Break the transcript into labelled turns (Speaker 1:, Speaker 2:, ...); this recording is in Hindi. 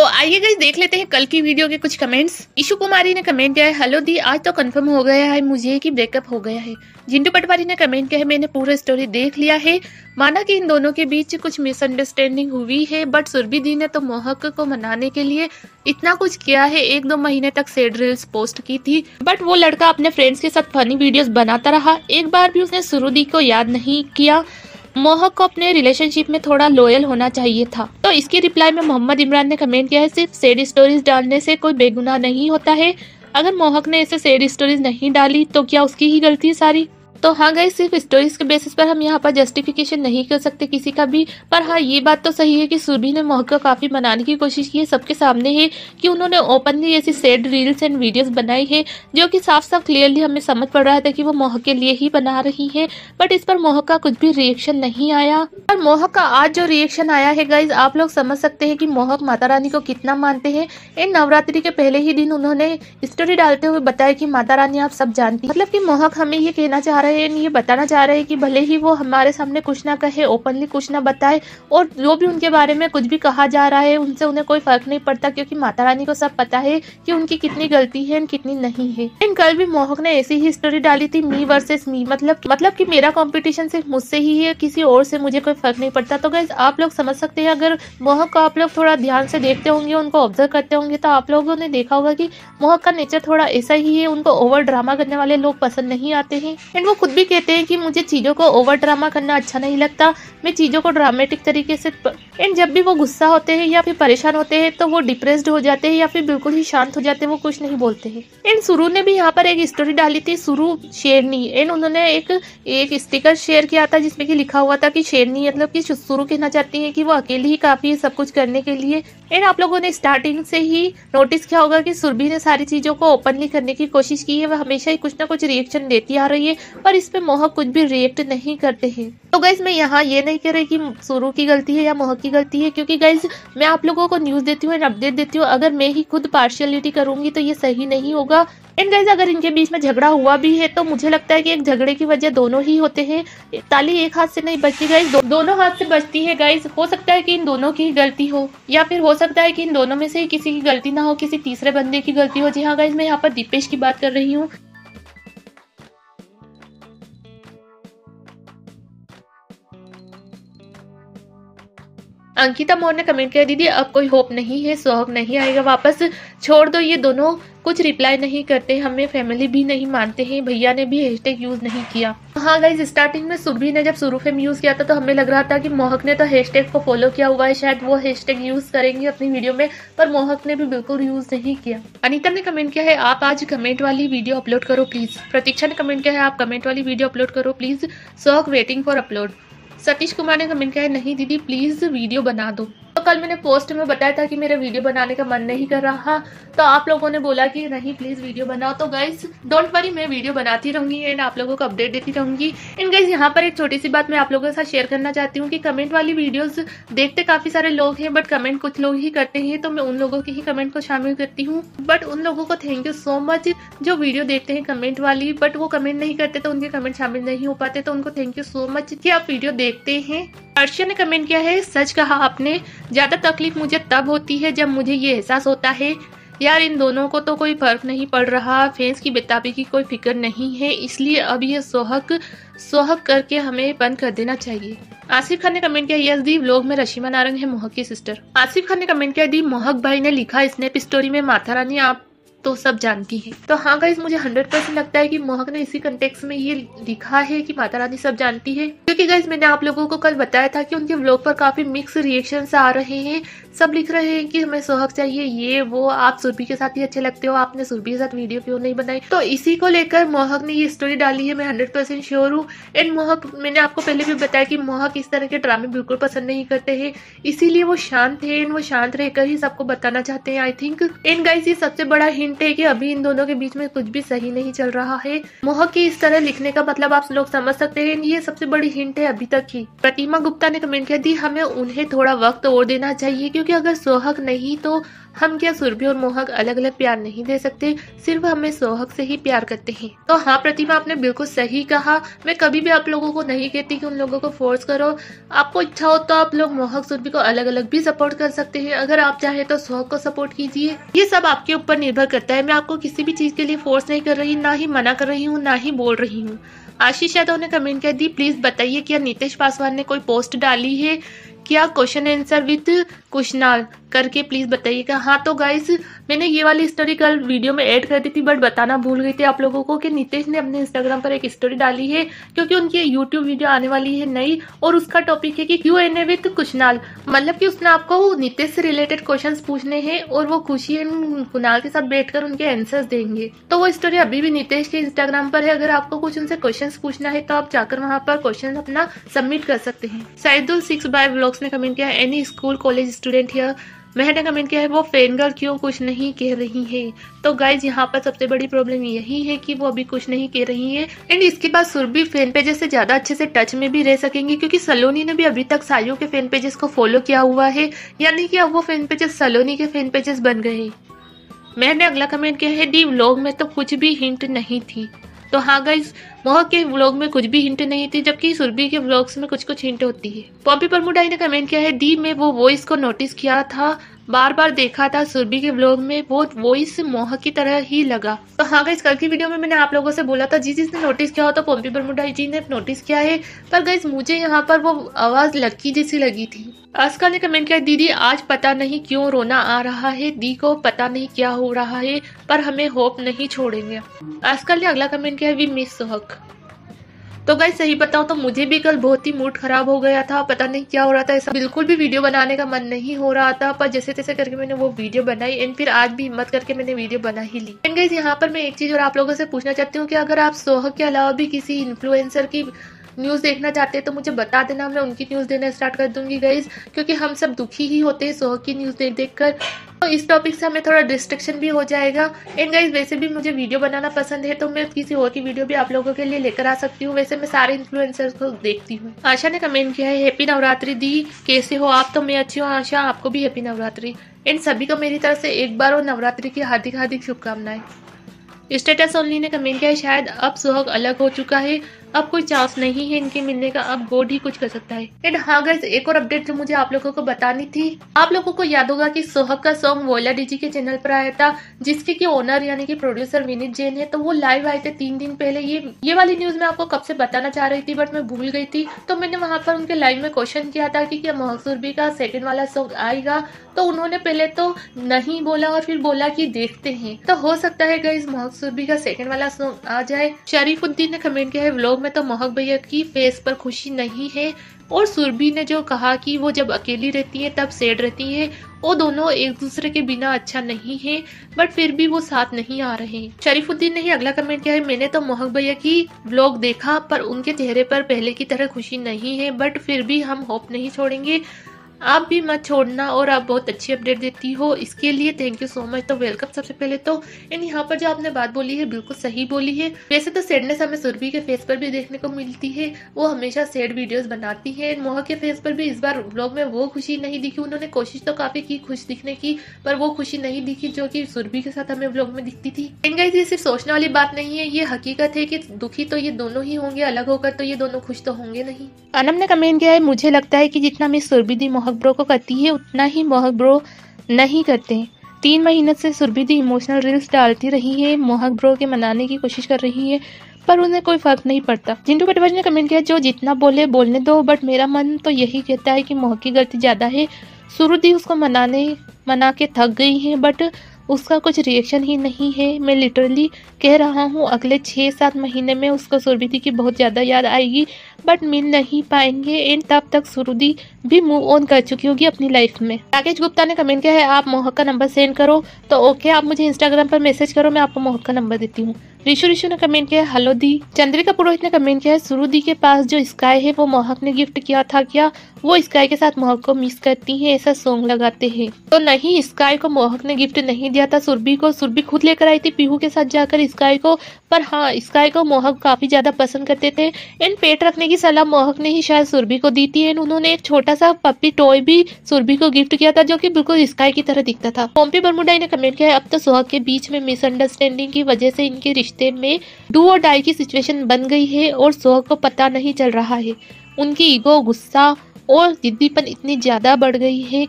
Speaker 1: तो आइए गई देख लेते हैं कल की वीडियो के कुछ कमेंट्स ईशु कुमारी ने कमेंट किया है हेलो दी आज तो कंफर्म हो गया है, मुझे कि ब्रेकअप हो गया है? जिंटू पटवारी ने कमेंट किया है, मैंने पूरा स्टोरी देख लिया है। माना कि इन दोनों के बीच कुछ मिसअंडरस्टैंडिंग हुई है बट सुरभि दी ने तो मोहक को मनाने के लिए इतना कुछ किया है, एक दो महीने तक सेड रील्स पोस्ट की थी बट वो लड़का अपने फ्रेंड्स के साथ फनी वीडियोस बनाता रहा। एक बार भी उसने सुरुदी को याद नहीं किया। मोहक को अपने रिलेशनशिप में थोड़ा लॉयल होना चाहिए था। तो इसकी रिप्लाई में मोहम्मद इमरान ने कमेंट किया है, सिर्फ़ सेड स्टोरीज डालने से कोई बेगुनाह नहीं होता है। अगर मोहक ने ऐसे सेड स्टोरीज नहीं डाली तो क्या उसकी ही गलती है सारी? तो हाँ गई सिर्फ़ स्टोरीज के बेसिस पर हम यहाँ पर जस्टिफिकेशन नहीं कर सकते किसी का भी। पर हाँ ये बात तो सही है कि सुरभि ने मोहक काफ़ी मनाने की कोशिश की है। सबके सामने है कि उन्होंने ओपनली ऐसी सेड रील्स एंड वीडियोस बनाई है, जो कि साफ़ साफ़ क्लियरली हमें समझ पड़ रहा था कि वो मोहक के लिए ही बना रही है। बट इस पर मोहक का कुछ भी रिएक्शन नहीं आया। और मोहक का आज जो रिएक्शन आया है गाइज़ आप लोग समझ सकते हैं कि मोहक माता रानी को कितना मानते हैं। इन नवरात्रि के पहले ही दिन उन्होंने स्टोरी डालते हुए बताया कि माता रानी आप सब जानती मतलब कि मोहक हमें ये कहना चाह रहे हैं, ये बताना चाह रहे हैं कि भले ही वो हमारे सामने कुछ ना कहे ओपनली कुछ ना बताए, और जो भी उनके बारे में कुछ भी कहा जा रहा है, उनसे उन्हें कोई फ़र्क नहीं पड़ता, क्योंकि माता रानी को सब पता है कि उनकी कितनी गलती है कितनी नहीं है। इन कल भी मोहक ने ऐसी ही स्टोरी डाली थी मी वर्सेस मी मतलब मतलब कि मेरा कंपटीशन सिर्फ़ मुझसे ही है, किसी और से मुझे कोई फ़र्क नहीं पड़ता। तो गैस आप लोग समझ सकते हैं, अगर मोहक को आप लोग थोड़ा ध्यान से देखते होंगे, उनको ऑब्ज़र्व करते होंगे तो आप लोगों ने देखा होगा कि मोहक का नेचर थोड़ा ऐसा ही है, उनको ओवर ड्रामा करने वाले लोग पसंद नहीं आते हैं। एंड वो खुद भी कहते हैं कि मुझे चीज़ों को ओवर ड्रामा करना अच्छा नहीं लगता। मैं चीज़ों को ड्रामेटिक तरीके से एंड जब भी वो गुस्सा होते हैं या फिर परेशान होते हैं तो वो डिप्रेस्ड हो जाते हैं या फिर बिल्कुल ही शांत हो जाते हैं, वो कुछ नहीं बोलते हैं। एंड सुरु ने भी यहाँ पर एक स्टोरी डाली थी सुरु शेरनी। एंड उन्होंने एक एक स्टिकर शेयर किया था, जिसमें कि लिखा हुआ था कि शेरनी मतलब कि सुरु कहना चाहती है कि वो अकेली ही काफ़ी है सब कुछ करने के लिए। एंड आप लोगों ने स्टार्टिंग से ही नोटिस किया होगा कि सुरभि ने सारी चीज़ों को ओपनली करने की कोशिश की है। वह हमेशा ही कुछ ना कुछ रिएक्शन देती आ रही है। पर इस पे मोह कुछ भी रिएक्ट नहीं करते हैं। तो गाइज़ मैं यहाँ ये नहीं कह रही कि सुरु की गलती है या मोह की गलती है क्योंकि गाइज़ मैं आप लोगों को न्यूज़ देती हूँ एंड अपडेट देती हूँ। अगर मैं ही खुद पार्शियलिटी करूँगी तो ये सही नहीं होगा। एंड गाइज़ अगर इनके बीच में झगड़ा हुआ भी है तो मुझे लगता है कि एक झगड़े की वजह दोनों ही होते हैं। ताली एक हाथ से नहीं बचती गाइज़ दो, दोनों हाथ से बचती है गाइज़ हो सकता है कि इन दोनों की गलती हो या फिर हो सकता है कि इन दोनों में से किसी की गलती ना हो किसी तीसरे बंदे की गलती हो। जी हाँ गाइज़ मैं यहाँ पर दीपेश की बात कर रही हूँ। अंकिता मोर ने कमेंट किया, दीदी, अब कोई होप नहीं है सोहक नहीं आएगा, वापस छोड़ दो, ये दोनों कुछ रिप्लाई नहीं करते, हमें फैमिली भी नहीं मानते हैं, भैया ने भी हैशटैग यूज़ नहीं किया। हाँ गाइज़ स्टार्टिंग में सुरभि ने जब सुरू फेम यूज़ किया था तो हमें लग रहा था कि मोहक ने तो हैशटैग को फॉलो किया हुआ है, शायद वो हैशटैग यूज़ करेंगे अपनी वीडियो में, पर मोहक ने भी बिल्कुल यूज़ नहीं किया। अनिता ने कमेंट किया है, आप आज कमेंट वाली वीडियो अपलोड करो प्लीज़ प्रतीक्षा ने कमेंट किया है, आप कमेंट वाली वीडियो अपलोड करो please Sohak waiting for upload Satish Kumar ने कमेंट किया है नहीं दीदी प्लीज़ वीडियो बना दो। तो कल मैंने पोस्ट में बताया था कि मेरा वीडियो बनाने का मन नहीं कर रहा तो आप लोगों ने बोला कि नहीं प्लीज़ वीडियो बनाओ। तो गाइज़ डोंट वरी मैं वीडियो बनाती रहूँगी एंड आप लोगों को अपडेट देती रहूँगी। एंड गाइज़ यहाँ पर एक छोटी सी बात मैं आप लोगों के साथ शेयर करना चाहती हूँ कि कमेंट वाली वीडियोस देखते काफ़ी सारे लोग हैं बट कमेंट कुछ लोग ही करते हैं तो मैं उन लोगों के ही कमेंट को शामिल करती हूँ। बट उन लोगों को थैंक यू सो मच जो वीडियो देखते हैं कमेंट वाली बट वो कमेंट नहीं करते तो उनके कमेंट शामिल नहीं हो पाते तो उनको थैंक यू सो मच कि आप वीडियो देखते हैं। अर्शिया ने कमेंट किया है, सच कहा आपने ज़्यादा तकलीफ़ मुझे तब होती है जब मुझे ये एहसास होता है, यार, इन दोनों को तो कोई फ़र्क नहीं पड़ रहा, फैंस की बेताबी की कोई फ़िक्र नहीं है, इसलिए अब ये सोहक सोहक करके हमें बंद कर देना चाहिए। आसिफ खान ने कमेंट किया, यस दी व्लॉग में रशिमा नारंग है, मोहक की सिस्टर। आसिफ खान ने कमेंट किया दी मोहक भाई ने लिखा, स्नैप स्टोरी में माथा रानी, आप तो सब जानती है। तो हाँ गाइज़ मुझे हंड्रेड परसेंट लगता है कि मोहक ने इसी कंटेक्स में ये लिखा है कि माता रानी सब जानती है। क्योंकि गाइज़ मैंने आप लोगों को कल बताया था कि उनके ब्लॉग पर काफ़ी मिक्स रिएक्शन आ रहे हैं। सब लिख रहे हैं कि हमें सोहक चाहिए, ये, वो, आप सुरभि के साथ ही अच्छे लगते हो, आपने सुरभि के साथ वीडियो क्यों नहीं बनाई? तो इसी को लेकर मोहक ने ये स्टोरी डाली है, मैं हंड्रेड परसेंट श्योर हूँ। एंड मोहक, मैंने आपको पहले भी बताया कि मोहक इस तरह के ड्रामे बिल्कुल पसंद नहीं करते हैं। इसीलिए वो शांत है एंड वो शांत रहकर ही सबको बताना चाहते हैं आई थिंक एंड गाइस ये सबसे बड़ा हिंट है कि अभी इन दोनों के बीच में कुछ भी सही नहीं चल रहा है। मोहक की इस तरह लिखने का मतलब आप लोग समझ सकते हैं, ये सबसे बड़ी हिंट है अभी तक की। प्रतिमा गुप्ता ने कमेंट किया, दी, हमें उन्हें थोड़ा वक्त और देना चाहिए क्योंकि अगर सोहक नहीं तो हम क्या सुरभि और मोहक अलग अलग प्यार नहीं दे सकते? सिर्फ़ हमें सोहक से ही प्यार करते हैं। तो हाँ प्रतिमा आपने बिल्कुल सही कहा। मैं कभी भी आप लोगों को नहीं कहती कि उन लोगों को फोर्स करो। आपको इच्छा हो तो आप लोग मोहक, सुरभि को अलग अलग भी सपोर्ट कर सकते हैं। अगर आप चाहे तो सोहक को सपोर्ट कीजिए। ये सब आपके ऊपर निर्भर करता है। मैं आपको किसी भी चीज़ के लिए फोर्स नहीं कर रही, ना ही मना कर रही हूँ, ना ही बोल रही हूँ। आशीष यादव ने कमेंट कर दी प्लीज़ बताइए क्या नीतीश पासवान ने कोई पोस्ट डाली है? क्या क्वेश्चन आंसर विद कुशनाल करके प्लीज़ बताइएगा। हाँ तो गाइस मैंने ये वाली स्टोरी कल वीडियो में ऐड कर दी थी बट बताना भूल गई थी आप लोगों को कि नीतीश ने अपने इंस्टाग्राम पर एक स्टोरी डाली है, क्योंकि उनकी यूट्यूब वीडियो आने वाली है नई, और उसका टॉपिक है कि क्यू एन ए विद कुशनाल। मतलब कि उसने आपको नीतीश से रिलेटेड क्वेश्चन पूछने हैं, और वो खुशी कुनाल के साथ बैठकर उनके आंसर्स देंगे। तो वो स्टोरी अभी भी नीतीश के इंस्टाग्राम पर है। अगर आपको कुछ उनसे क्वेश्चन पूछना है तो आप जाकर वहाँ पर क्वेश्चन अपना सबमिट कर सकते हैं। साइदुल सिक्स बाय ब्लॉग्स ने कमेंट किया any school college student here Mahar ने कमेंट किया है, वो फेन गर्ल क्यों कुछ नहीं कह रही है? तो गाइज़ यहाँ पर सबसे बड़ी प्रॉब्लम यही है कि वो अभी कुछ नहीं कह रही है। एंड इसके बाद सुरभि फ़ैन पेजेस से ज़्यादा अच्छे से टच में भी रह सकेंगे, क्योंकि सलोनी ने भी अभी तक साइयों के फ़ैन पेजेस को फॉलो किया हुआ है। यानी कि अब वो फ़ैन पेजेस सलोनी के फ़ैन पेजेस बन गए। मैंने अगला कमेंट किया है डी व्लॉग में तो कुछ भी हिंट नहीं थी। तो हाँ गाइज़ मोह के व्लॉग में कुछ भी हिंट नहीं थी, जबकि सुरभि के व्लॉग्स में कुछ कुछ हिंट होती है। पॉपी परमुडाई ने कमेंट किया है डी में वो वॉइस को नोटिस किया था बार बार देखा था सुरभि के ब्लॉग में, वो वॉइस मोह की तरह ही लगा। तो हाँ गई कल की वीडियो में मैंने आप लोगों से बोला था, जिस जिसने नोटिस किया हो तो पोम्पी बरमुडा जी ने नोटिस किया है। पर गाइस मुझे यहाँ पर वो आवाज़ लक्की जैसी लगी थी। अस्का ने कमेंट किया, दीदी, आज पता नहीं क्यों रोना आ रहा है? दी को पता नहीं क्या हो रहा है, पर हमें होप नहीं छोड़ेंगे. अस्कल ने अगला कमेंट किया वी मिस सोहक तो गाइस सही बताओ तो मुझे भी कल बहुत ही मूड खराब हो गया था। पता नहीं क्या हो रहा था। ऐसा बिल्कुल भी वीडियो बनाने का मन नहीं हो रहा था। पर जैसे तैसे करके मैंने वो वीडियो बनाई एंड फिर आज भी हिम्मत करके मैंने वीडियो बना ही ली। एंड गाइस यहाँ पर मैं एक चीज़ और आप लोगों से पूछना चाहती हूँ की अगर आप सोह के अलावा भी किसी इन्फ्लुएंसर की न्यूज़ देखना चाहते हैं तो मुझे बता देना, मैं उनकी न्यूज़ देना स्टार्ट कर दूँगी गाइज़ क्योंकि हम सब दुखी ही होते हैं सोहक की न्यूज़ देख देख कर। तो इस टॉपिक से हमें थोड़ा डिस्ट्रक्शन भी हो जाएगा। एंड गाइज़ वैसे भी मुझे वीडियो बनाना पसंद है तो मैं किसी और की वीडियो भी आप लोगों के लिए लेकर आ सकती हूँ। वैसे मैं सारे इन्फ्लुएंसर्स को देखती हूँ। आशा ने कमेंट किया है हैप्पी नवरात्रि दी, कैसे हो आप? तो मैं अच्छी हूँ, आशा, आपको भी हैप्पी नवरात्रि एंड सभी को मेरी तरफ़ से एक बार और नवरात्रि की हार्दिक हार्दिक शुभकामनाएँ। स्टेटस ओनली ने कमेंट किया है, शायद अब सुहाग अलग हो चुका है। अब कोई चांस नहीं है इनके मिलने का, अब गोड ही कुछ कर सकता है। एंड हाँ गर्ल्स एक और अपडेट जो मुझे आप लोगों को बतानी थी। आप लोगों को याद होगा कि सोहब का सॉन्ग वोला डीजी के चैनल पर आया था, जिसके की ओनर यानी कि प्रोड्यूसर विनीत जैन है। तो वो लाइव आए थे तीन दिन पहले। ये ये वाली न्यूज़ मैं आपको कब से बताना चाह रही थी बट मैं भूल गई थी। तो मैंने वहाँ पर उनके लाइव में क्वेश्चन किया था कि क्या मोहसूरबी का सेकेंड वाला सॉन्ग आएगा। तो उन्होंने पहले तो नहीं बोला और फिर बोला कि देखते हैं। तो हो सकता है गई मोहसूरबी का सेकेंड वाला सॉन्ग आ जाए। शरीफुद्दीन ने कमेंट किया है व्लॉग में तो मोहक भैया की फेस पर खुशी नहीं है और सुरभि ने जो कहा कि वो जब अकेली रहती है, तब सेड रहती है, वो दोनों एक दूसरे के बिना अच्छा नहीं है बट फिर भी वो साथ नहीं आ रहे शरीफुद्दीन ने ही अगला कमेंट किया है, मैंने तो मोहक भैया की व्लॉग देखा, पर उनके चेहरे पर पहले की तरह खुशी नहीं है बट फिर भी हम होप नहीं छोड़ेंगे। आप भी मत छोड़ना और आप बहुत अच्छी अपडेट देती हो। इसके लिए थैंक यू सो मच तो वेलकम सबसे पहले तो इन यहाँ पर जो आपने बात बोली है, बिल्कुल सही बोली है। वैसे तो सेडनेस हमें सुरभि के फेस पर भी देखने को मिलती है। वो हमेशा सेड वीडियोस बनाती है। मोह के फेस पर भी इस बार ब्लॉग में वो खुशी नहीं दिखी। उन्होंने कोशिश तो काफ़ी की खुश दिखने की, पर वो खुशी नहीं दिखी जो की सुरभि के साथ हमें ब्लॉग में दिखती थी। इनका ये सिर्फ़ सोचने वाली बात नहीं है। ये हकीकत है की दुखी तो ये दोनों ही होंगे, अलग होकर तो ये दोनों खुश तो होंगे नहीं। अनम ने कमेंट किया है, मुझे लगता है की जितना मैं सुरभि दी मोहक ब्रो को करती है, उतना ही मोहक ब्रो नहीं करते। तीन महीने से सुरभि दी इमोशनल रील्स डालती रही है, मोहक ब्रो के मनाने की कोशिश कर रही है, पर उन्हें कोई फ़र्क नहीं पड़ता। जिंटू पटवारी ने कमेंट किया, जो जितना बोले, बोलने दो बट मेरा मन तो यही कहता है कि मोहक की गलती ज़्यादा है। सुरुदी उसको मनाने, मना के थक गई है बट उसका कुछ रिएक्शन ही नहीं है। मैं लिटरली कह रहा हूँ, अगले छः सात महीने में उसको सुरभिति की बहुत ज़्यादा याद आएगी बट मिल नहीं पाएँगे। एंड तब तक सुरुदी भी मूव ऑन कर चुकी होगी अपनी लाइफ में। राकेश गुप्ता ने कमेंट किया है, आप मोहक का नंबर सेंड करो। तो ओके आप मुझे इंस्टाग्राम पर मैसेज करो, मैं आपको मोहक का नंबर देती हूँ। ऋषु ऋषु ने कमेंट किया, हेलो दी। चंद्रिका पुरोहित ने कमेंट किया है सुरु दी के पास जो स्काई है, वो मोहक ने गिफ्ट किया था क्या? वो स्काई के साथ मोहक को मिस करती है, ऐसा सॉन्ग लगाते हैं। तो नहीं स्काई को मोहक ने गिफ्ट नहीं दिया था सुरभि को। सुरभि खुद लेकर आई थी पीहू के साथ जाकर स्काई को, पर हाँ स्काई को मोहक काफ़ी ज़्यादा पसंद करते थे। एंड पेट रखने की सलाह मोहक ने ही शायद सुरभि को दी थी। एंड उन्होंने एक छोटा सा पप्पी टॉय भी सुरभि को गिफ्ट किया था, जो की बिल्कुल स्काई की तरह दिखता था। पोम्पी बरमुडाई ने कमेंट किया, अब तो सुहाग के बीच में मिसअंडरस्टैंडिंग की वजह से इनके रिश्ते में डू और डाई की सिचुएशन बन गई है और सोह को पता नहीं चल रहा है। उनकी ईगो, गुस्सा और जिद्दीपन इतनी ज़्यादा बढ़ गई है